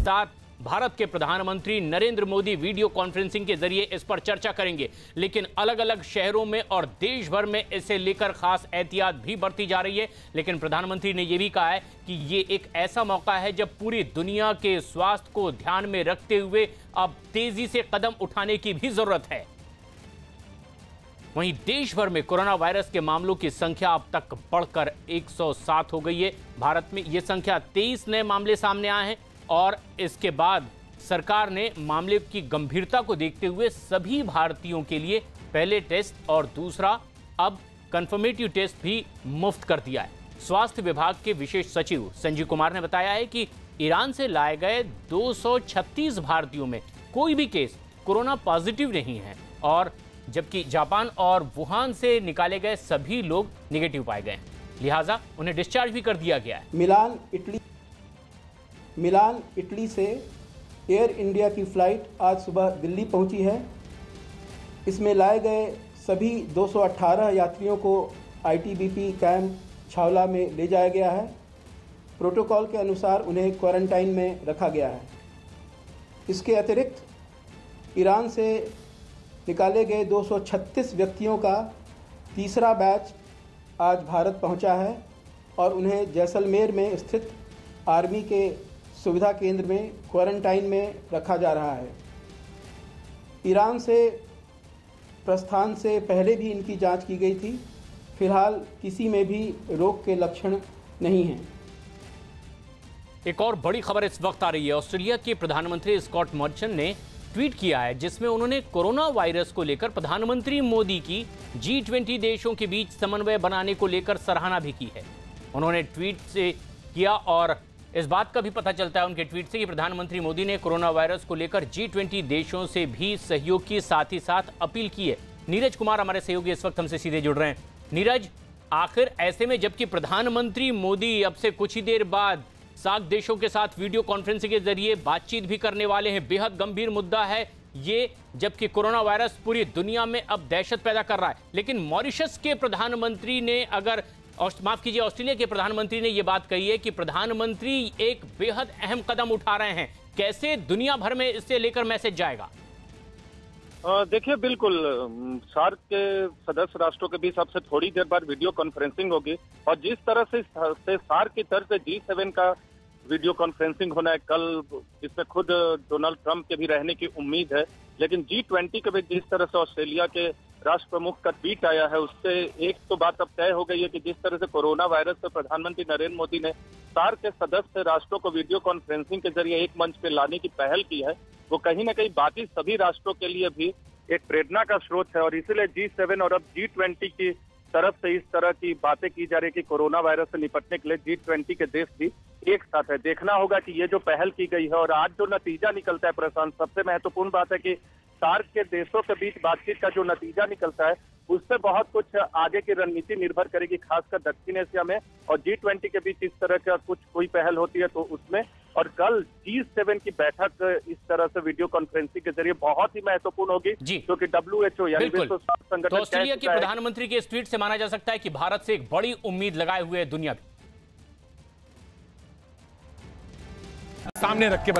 साथ भारत के प्रधानमंत्री नरेंद्र मोदी वीडियो कॉन्फ्रेंसिंग के ज़रिए इस पर चर्चा करेंगे। लेकिन अलग अलग शहरों में और देश भर में इसे लेकर खास एहतियात भी बरती जा रही है। लेकिन प्रधानमंत्री ने यह भी कहा है कि ये एक ऐसा मौका है जब पूरी दुनिया के स्वास्थ्य को ध्यान में रखते हुए अब तेज़ी से कदम उठाने की भी ज़रूरत है। वहीं देश भर में कोरोना वायरस के मामलों की संख्या अब तक बढ़कर 107 हो गई है। भारत में यह संख्या 23 नए मामले सामने आए हैं। और इसके बाद सरकार ने मामले की गंभीरता को देखते हुए सभी भारतीयों के लिए पहले टेस्ट और दूसरा अब कंफर्मेटिव टेस्ट भी मुफ़्त कर दिया है। स्वास्थ्य विभाग के विशेष सचिव संजीव कुमार ने बताया है कि ईरान से लाए गए 236 भारतीयों में कोई भी केस कोरोना पॉजिटिव नहीं है और जबकि जापान और वुहान से निकाले गए सभी लोग निगेटिव पाए गए लिहाजा उन्हें डिस्चार्ज भी कर दिया गया है। मिलान, इटली मिलान, इटली से एयर इंडिया की फ़्लाइट आज सुबह दिल्ली पहुँची है। इसमें लाए गए सभी 218 यात्रियों को आईटीबीपी कैंप छावला में ले जाया गया है। प्रोटोकॉल के अनुसार उन्हें क्वारंटाइन में रखा गया है। इसके अतिरिक्त ईरान से निकाले गए 236 व्यक्तियों का तीसरा बैच आज भारत पहुँचा है और उन्हें जैसलमेर में स्थित आर्मी के सुविधा केंद्र में, क्वारंटाइन में रखा जा रहा है। ईरान से, प्रस्थान से पहले भी इनकी जाँच की गई थी। फ़िलहाल किसी में भी रोग के लक्षण नहीं हैं। एक और बड़ी खबर इस वक्त आ रही है। ऑस्ट्रेलिया के प्रधानमंत्री स्कॉट मॉरिसन ने ट्वीट किया है, जिसमें उन्होंने कोरोना वायरस को लेकर प्रधानमंत्री मोदी की जी ट्वेंटी देशों के बीच समन्वय बनाने को लेकर सराहना भी की है। उन्होंने ट्वीट से किया और इस बात का भी पता चलता है उनके ट्वीट से कि प्रधानमंत्री मोदी ने कोरोना वायरस को लेकर जी ट्वेंटी देशों से भी सहयोग की साथ ही साथ अपील की है। नीरज कुमार हमारे सहयोगी इस वक्त हमसे सीधे जुड़ रहे हैं। नीरज, आखिर ऐसे में जबकि प्रधानमंत्री मोदी अब से कुछ ही देर बाद सात देशों के साथ वीडियो कॉन्फ्रेंसिंग के ज़रिए बातचीत भी करने वाले हैं। बेहद गंभीर मुद्दा है ये, जबकि कोरोना वायरस पूरी दुनिया में अब दहशत पैदा कर रहा है। लेकिन मॉरिशस के प्रधानमंत्री ने अगर माफ़ कीजिए ऑस्ट्रेलिया के प्रधानमंत्री ने यह बात कही है कि प्रधानमंत्री एक बेहद अहम कदम उठा रहे हैं। कैसे दुनिया भर में इससे लेकर मैसेज जाएगा? देखिए बिल्कुल सार्क के सदस्य राष्ट्रों के बीच सबसे थोड़ी देर बाद वीडियो कॉन्फ्रेंसिंग होगी। और जिस तरह से, से सार्क की तरफ़ से जी सेवन का वीडियो कॉन्फ्रेंसिंग होना है कल इसमें खुद डोनाल्ड ट्रंप के भी रहने की उम्मीद है। लेकिन जी ट्वेंटी के भी जिस तरह से ऑस्ट्रेलिया के राष्ट्र प्रमुख का ट्वीट आया है, उससे एक तो बात अब तय हो गई है कि जिस तरह से कोरोना वायरस से प्रधानमंत्री नरेंद्र मोदी ने सार्क के सदस्य राष्ट्रों को वीडियो कॉन्फ्रेंसिंग के ज़रिए एक मंच पे लाने की पहल की है, वो कहीं ना कहीं बाकी सभी राष्ट्रों के लिए भी एक प्रेरणा का स्रोत है और इसीलिए जी सेवन और अब जी ट्वेंटी की तरफ़ से इस तरह की बातें की जा रही है कि कोरोना वायरस से निपटने के लिए जी ट्वेंटी के देश भी एक साथ है। देखना होगा कि ये जो पहल की गई है और आज जो नतीजा निकलता है प्रशांत, सबसे महत्वपूर्ण बात है कि सार्क के देशों के बीच बातचीत का जो नतीजा निकलता है उससे बहुत कुछ आगे की रणनीति निर्भर करेगी खासकर दक्षिण एशिया में। और जी ट्वेंटी के बीच इस तरह का कुछ कोई पहल होती है तो उसमें। और कल जी सेवन की बैठक इस तरह से वीडियो कॉन्फ्रेंसिंग के ज़रिए बहुत ही महत्वपूर्ण होगी क्योंकि डब्ल्यू एच ओ यानी विश्व स्वास्थ्य संगठन तो ऑस्ट्रेलिया के प्रधानमंत्री के इस ट्वीट से माना जा सकता है कि भारत से एक बड़ी उम्मीद लगाए हुए दुनिया सामने रख के